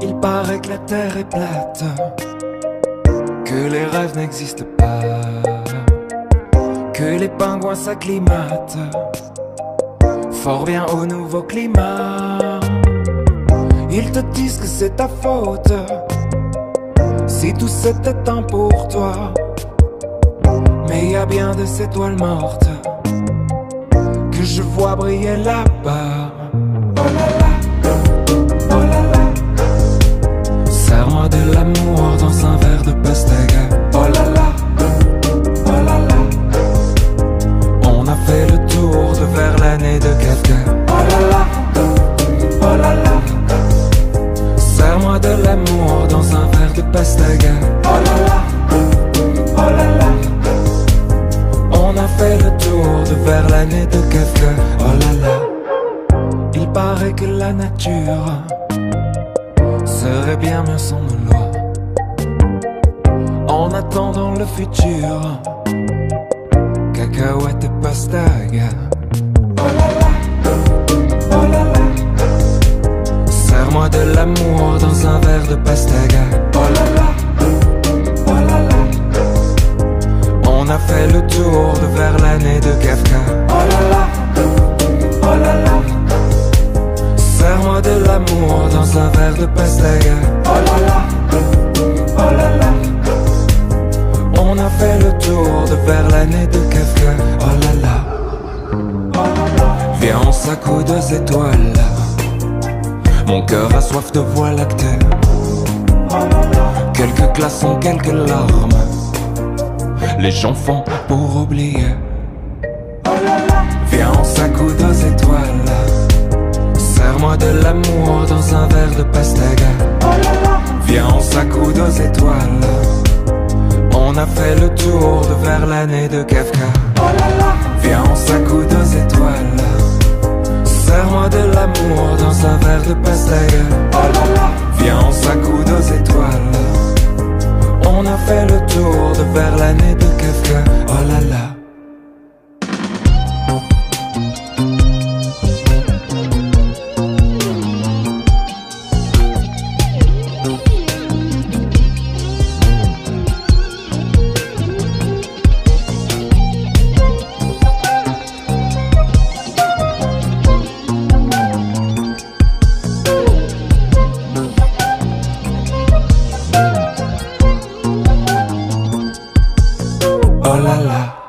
Il paraît que la terre est plate, que les rêves n'existent pas, que les pingouins s'acclimatent fort bien au nouveau climat. Ils te disent que c'est ta faute, si tout c'était un pour toi. Mais y a bien des étoiles mortes que je vois briller là-bas. Oh là là, oh là là. Serre-moi de l'amour dans un verre de pastèque. Oh là là, oh là là. On a fait le tour de vers l'année de Kafka. Oh là là, oh là là. Serre-moi de l'amour dans un verre de pastèque. Vers l'année de Kafka. Oh là là. Il paraît que la nature serait bien mieux sans nos lois. En attendant le futur, cacahuètes et pastaga. Oh là là, oh là là. Serre-moi de l'amour dans un verre de pastaga. A fait le tour de vers l'année de Kafka. Oh là là, oh là là. Serre-moi de l'amour dans un verre de pastaga. Oh là là, oh là là. On a fait le tour de vers l'année de Kafka. Oh là là. Viens, on s'accoude aux étoiles. Mon cœur a soif de voie lactée. Quelques glaçons, quelques larmes. Les gens font pour oublier. Viens, on s'accoude aux étoiles. Serre-moi de l'amour dans un verre de pastaga. Viens, on s'accoude aux étoiles. On a fait le tour de vers l'année de Kafka. Viens, on s'accoude aux étoiles. Serre-moi de l'amour dans un verre de pastaga. Viens, on s'accoude aux on a fait le tour de vers l'année de Kafka. Oh là là. la la.